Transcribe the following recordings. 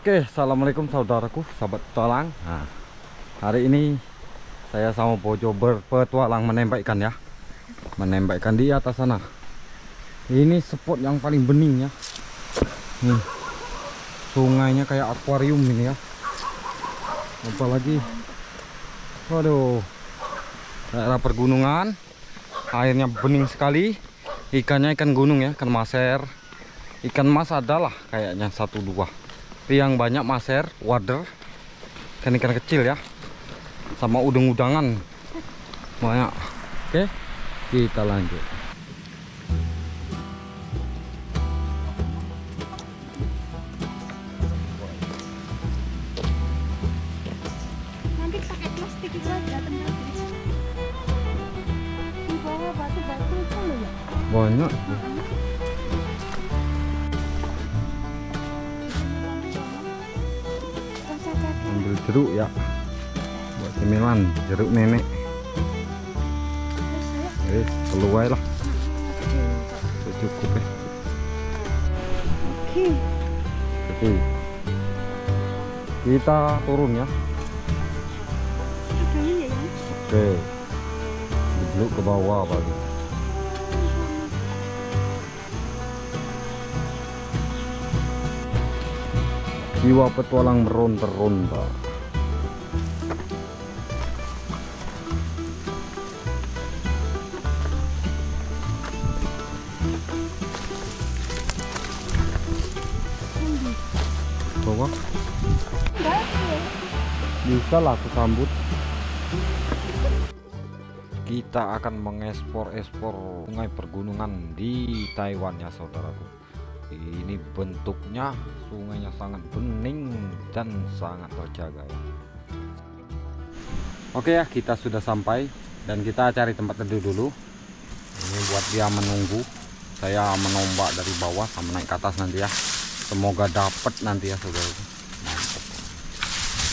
Oke, assalamualaikum saudaraku, sahabat petualang. Nah, hari ini saya sama Bojo berpetualang menembak ikan ya, menembak ikan di atas sana. Ini spot yang paling bening ya. Nih, sungainya kayak akuarium ini ya. Apalagi, waduh, daerah pergunungan, airnya bening sekali. Ikannya ikan gunung ya, ikan maser. Ikan mas adalah kayaknya satu dua yang banyak maser, wader, ikan-ikan kecil ya, sama udang-udangan banyak. Oke, kita lanjut. nanti pakai plastik itu aja teman di bawah batu-batu itu ya Banyak. Jeruk ya, buat cemilan, jeruk nenek. Eh, keluar lah, cukup ya. oke Oke. Kita turun ya. Ya Oke. Duduk ke bawah baru. Jiwa petualang meronta-ronta. Ya bisa lah aku sambut. Kita akan mengekspor-ekspor sungai pergunungan di Taiwan ya saudaraku. Ini bentuknya sungainya sangat bening dan sangat terjaga ya. Oke ya kita sudah sampai dan kita cari tempat teduh dulu. Ini buat dia menunggu. Saya menombak dari bawah sama naik ke atas nanti ya. Semoga dapat nanti ya. Mantap.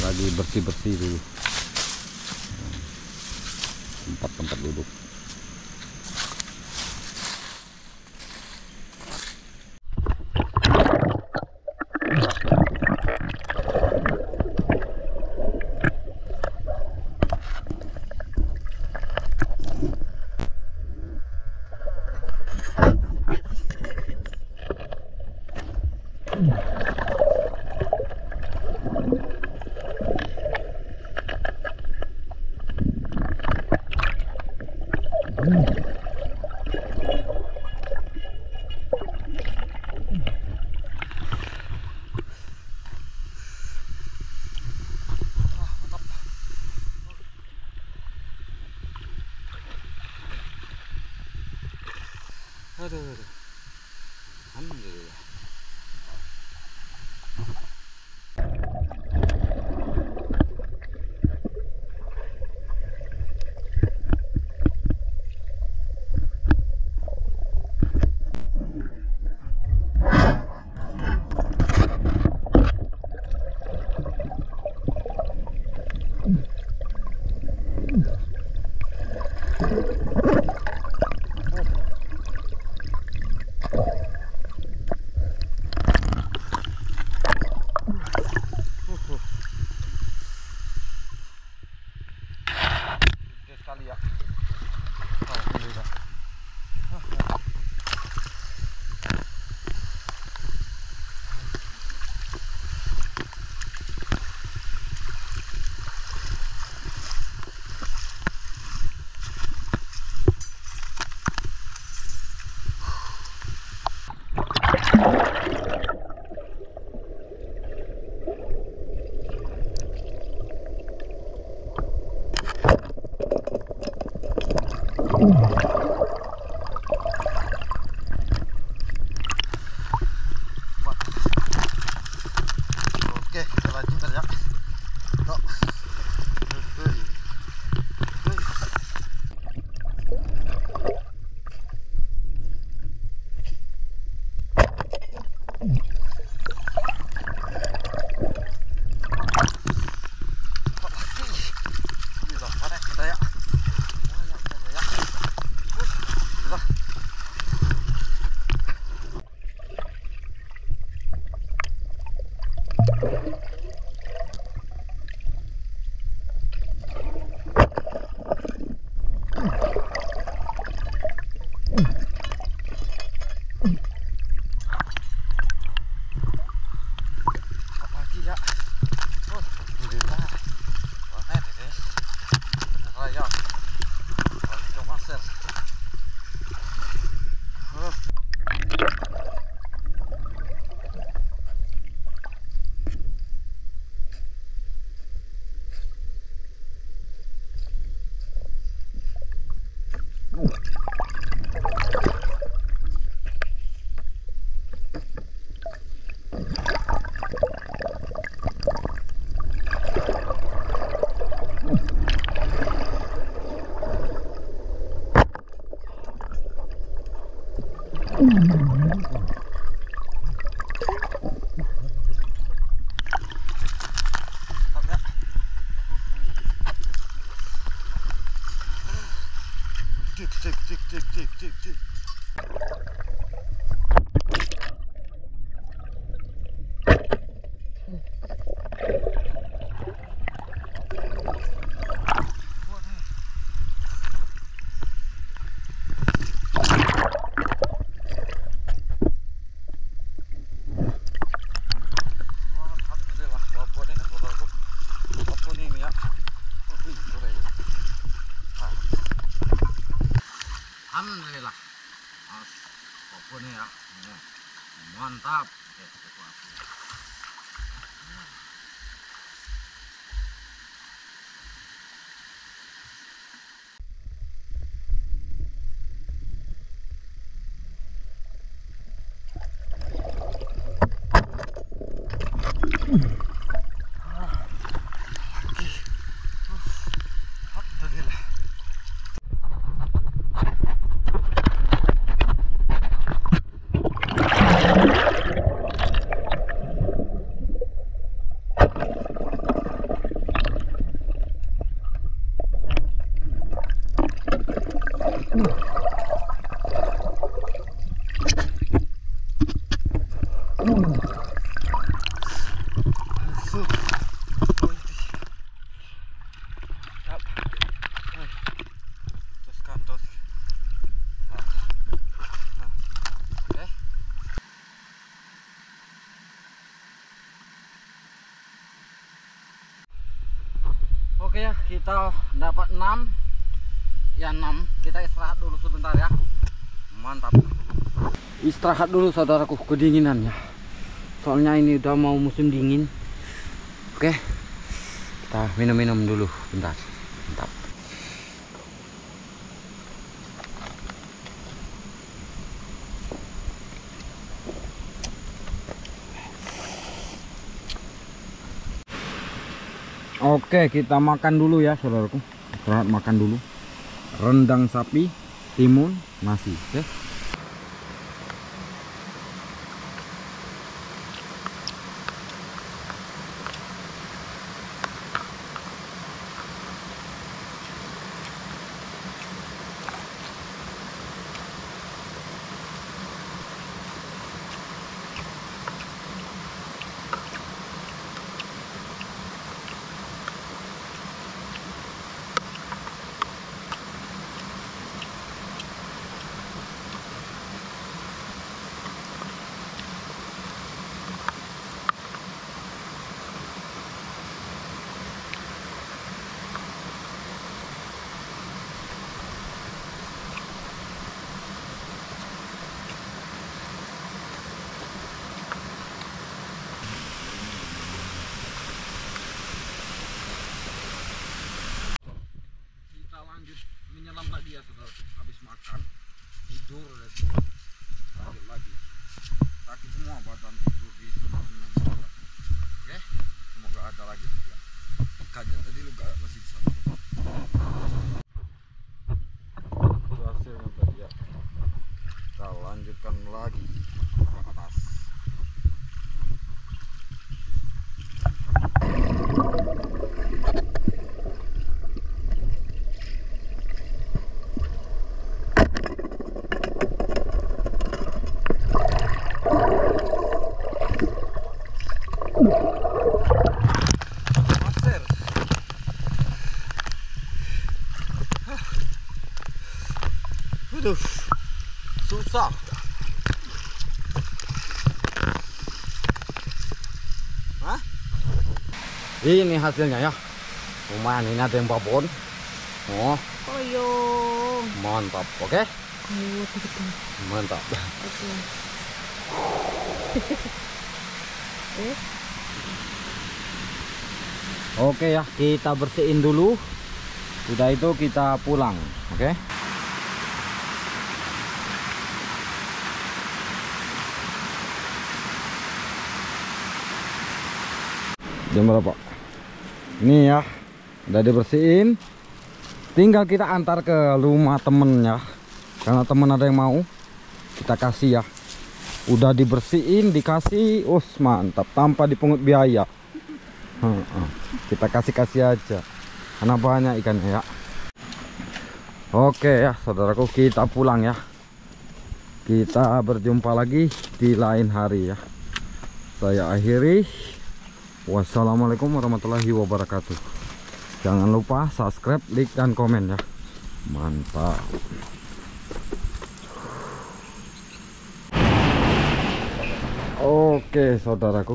Lagi bersih-bersih dulu. Tempat-tempat duduk. 对对对对。还 Oke, çık çık çık çık çık çık. มันเลยล่ะขอบคุณนี่ครับมอนทับ Oke. Oke ya, kita dapat 6. Ya 6. Kita istirahat dulu sebentar ya. Mantap. Istirahat dulu saudaraku, kedinginan ya. Soalnya ini udah mau musim dingin. Oke. Kita minum-minum dulu bentar. Mantap. Oke, kita makan dulu ya, saudaraku. Istirahat makan dulu. Rendang sapi, timun, nasi. Oke. kita lanjut menyelam lagi ya saudara habis makan tidur dan lanjut lagi sakit semua badan tidur di sebelah kanan, saudara. oke semoga ada lagi ya ikannya tadi lu gak masih di sana itu hasilnya tadi ya kita lanjutkan lagi ke atas Master. Aduh, susah. Hah? Ini hasilnya ya. Lumayan ini ada yang babon. Oh, Koyong. mantap. Oke, Oh, betul. mantap. Oke. Oke ya, kita bersihin dulu. Sudah itu kita pulang, oke? Jam berapa? Ini ya, udah dibersihin. Tinggal kita antar ke rumah temen ya. Karena temen ada yang mau, kita kasih ya. Udah dibersihin, dikasih, us mantap, tanpa dipungut biaya. Kita kasih-kasih aja. Karena banyak ikannya ya. Oke ya saudaraku kita pulang ya Kita berjumpa lagi di lain hari ya Saya akhiri Wassalamualaikum warahmatullahi wabarakatuh. Jangan lupa subscribe, like, dan komen ya. Mantap. Oke saudaraku.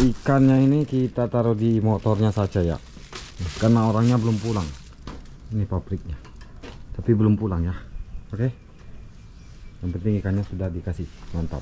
Ikannya ini kita taruh di motornya saja ya. Karena orangnya belum pulang. Ini pabriknya. Tapi belum pulang ya. Oke? Yang penting ikannya sudah dikasih. Mantap